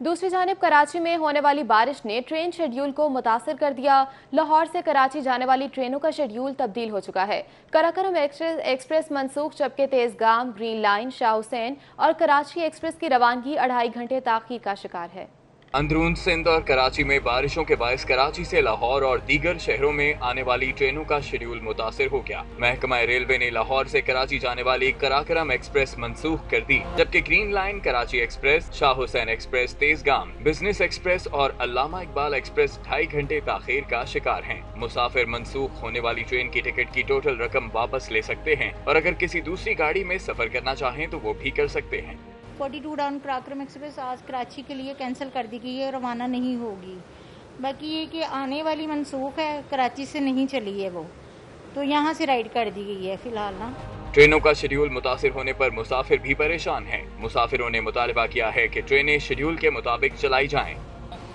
दूसरी जानब, कराची में होने वाली बारिश ने ट्रेन शेड्यूल को मुतासर कर दिया। लाहौर से कराची जाने वाली ट्रेनों का शेड्यूल तब्दील हो चुका है। कराकरम एक्सप्रेस मनसूख जबकि तेजगाम, ग्रीन लाइन, शाह हुसैन और कराची एक्सप्रेस की रवानगी अढ़ाई घंटे ताखी का शिकार है। अंदरून सिंध और कराची में बारिशों के बायस कराची से लाहौर और दीगर शहरों में आने वाली ट्रेनों का शेड्यूल मुतासर हो गया। महकमा रेलवे ने लाहौर से कराची जाने वाली कराकरम एक्सप्रेस मनसूख कर दी, जबकि green line Karachi express, Shah Hussain express, Tezgam, business express और अलामा इकबाल एक्सप्रेस ढाई घंटे ताखिर का शिकार है। मुसाफिर मनसूख होने वाली ट्रेन की टिकट की टोटल रकम वापस ले सकते हैं और अगर किसी दूसरी गाड़ी में सफ़र करना चाहें तो वो भी कर सकते हैं। Forty two down Parakram express आज कराची के लिए कैंसिल कर दी गई है रवाना नहीं होगी। बाकी ये कि आने वाली मनसूख है कराची से नहीं चली है वो। तो यहाँ से राइड कर दी गई है फ़िलहाल ना। ट्रेनों का शेड्यूल मुतासर होने पर मुसाफिर भी परेशान हैं। मुसाफिरों ने मुतालबा किया है कि ट्रेनें शेड्यूल के मुताबिक चलाई जाएँ।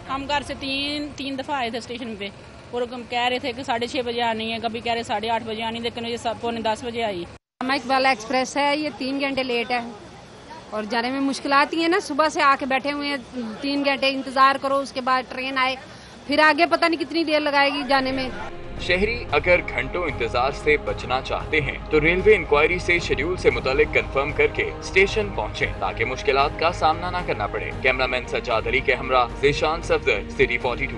हम घर से तीन तीन दफ़ा आए थे स्टेशन पे। और कह रहे थे कि साढ़े छः बजे आनी है कभी कह रहे साढ़े आठ बजे आनी लेकिन ये पौने दस बजे आई। वाला एक्सप्रेस है ये तीन घंटे लेट है। और जाने में मुश्किल आती है ना, सुबह से आके बैठे हुए हैं, तीन घंटे इंतज़ार करो, उसके बाद ट्रेन आए, फिर आगे पता नहीं कितनी देर लगाएगी जाने में। शहरी अगर घंटों इंतज़ार से बचना चाहते हैं तो रेलवे इंक्वायरी से शेड्यूल से मुतालिक कंफर्म करके स्टेशन पहुँचे, ताकि मुश्किलात का सामना न करना पड़े। कैमरामैन सज्जाद अली के हमरा जेशान सफदर सिटी 42